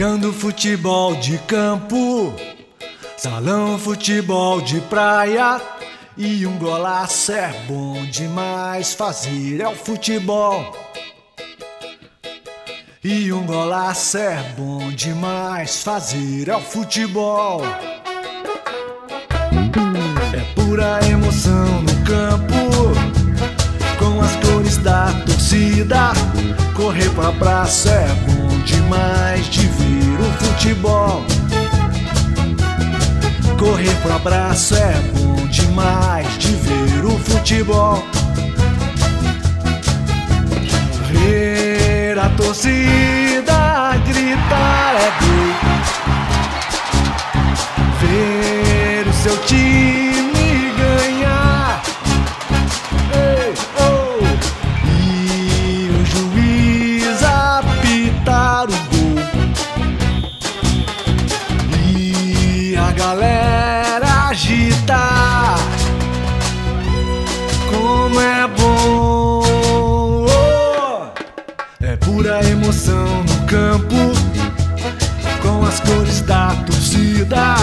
Jogando futebol de campo, salão futebol de praia. E um golaço é bom demais fazer é o futebol. E um golaço é bom demais fazer é o futebol. É pura emoção no campo, com as cores da torcida. Correr pro abraço é bom demais de ver o futebol. Correr pro abraço é bom demais de ver o futebol. Ver a torcida gritar é gol. Ver o seu time a galera agitar. Como é bom. É pura emoção no campo. Com as cores da torcida.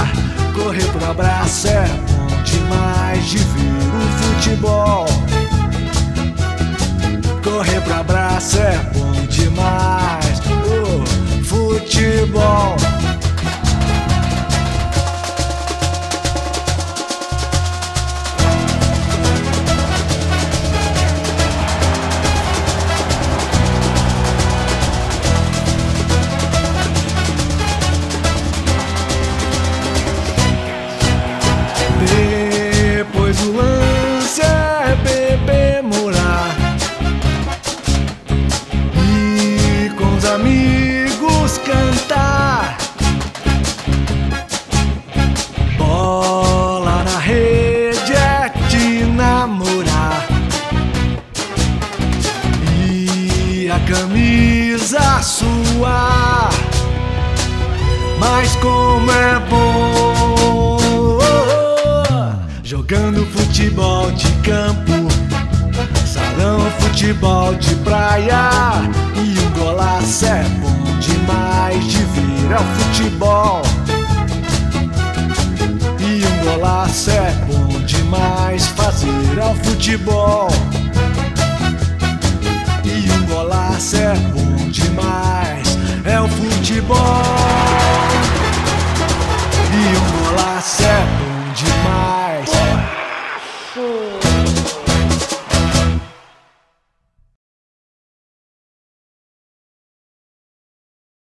Correr pro abraço é bom demais de ver o futebol. Correr pro abraço é bom demais. O futebol. Camisa suar mas como é bom jogando futebol de campo, salão futebol de praia e um golaço é bom demais de ver é o futebol. E um golaço é bom demais fazer é o futebol. E